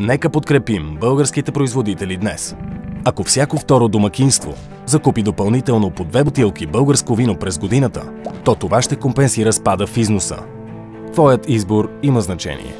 Нека подкрепим българските производители днес. Ако всяко второ домакинство закупи допълнително по две бутилки българско вино през годината, то това ще компенсира спада в износа. Твоят избор има значение.